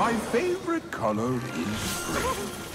My favorite color is spring.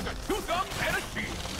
I a two thumbs and a cheese.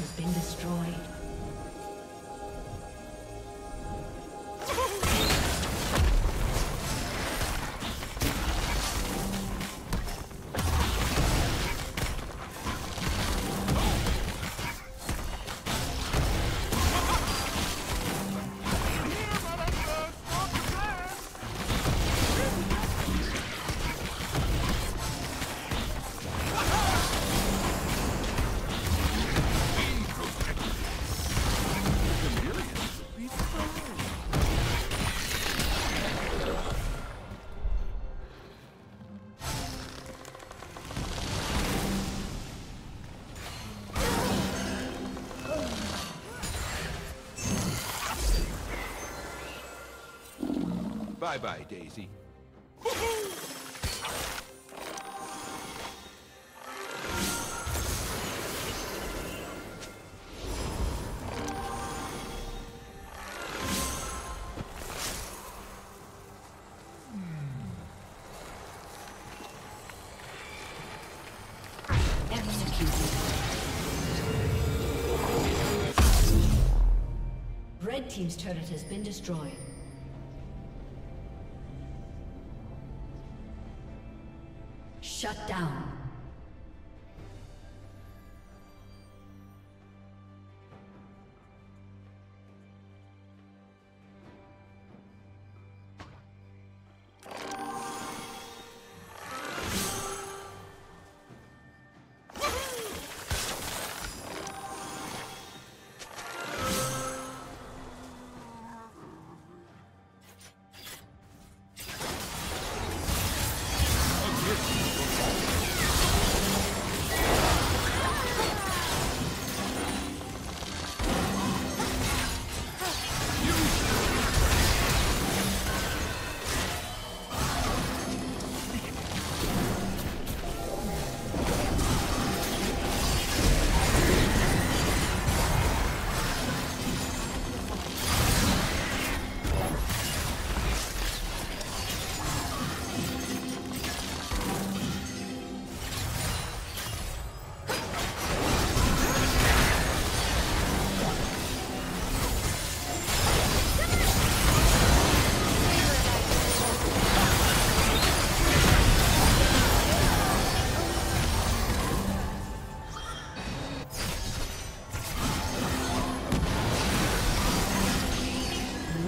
Has been destroyed. Bye-bye, Daisy. Red team's turret has been destroyed. Down.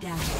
Down.